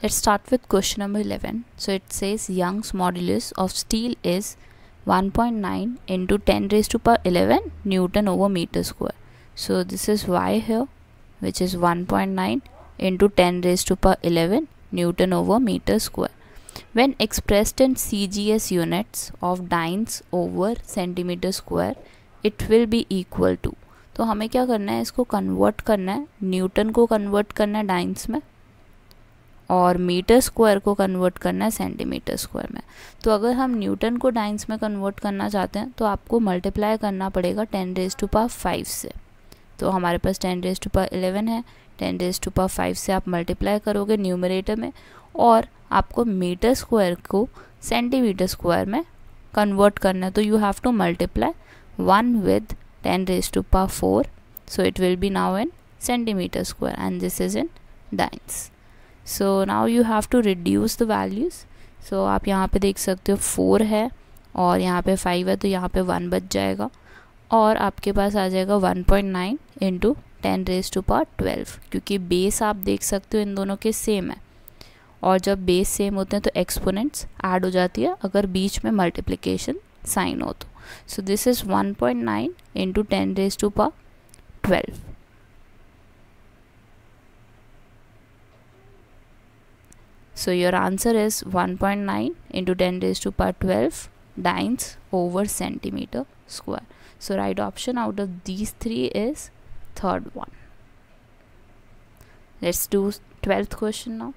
Let's start with question number 11. So it says Young's modulus of steel is 1.9 into 10 raised to power 11 Newton over meter square. So this is Y here which is 1.9 into 10 raised to power 11 Newton over meter square. When expressed in CGS units of dynes over centimeter square it will be equal to तो हमें क्या करना है इसको convert करना है Newton को convert करना है डाइंस में और मीटर स्क्वायर को कन्वर्ट करना है सेंटीमीटर स्क्वायर में। तो अगर हम न्यूटन को डाइंस में कन्वर्ट करना चाहते हैं तो आपको मल्टीप्लाई करना पड़ेगा ten raise to power five से। तो हमारे पास ten raise to power eleven है। Ten raise to power five से आप मल्टीप्लाई करोगे न्यूमरेटर में और आपको मीटर स्क्वायर को सेंटीमीटर स्क्वायर में कन्वर्ट करना है। तो you have to multiply one with ten raise to power four so it will be now in centimeter square and this is in dynes so now you have to reduce the values so आप यहाँ पे देख सकते हो four है और यहाँ पे फाइव है तो यहाँ पे वन बच जाएगा और आपके पास आ जाएगा one point nine into ten raise to power twelve क्योंकि बेस आप देख सकते हो इन दोनों के सेम है। और जब बेस सेम होते हैं तो एक्सपोनेंट्स ऐड हो जाती है अगर बीच में मल्टीप्लिकेशन साइन हो तो। So this is one point nine into ten raise to power twelve So your answer is 1.9 into 10 raised to power 12 dynes over centimeter square. So right option out of these three is third one. Let's do 12th question now.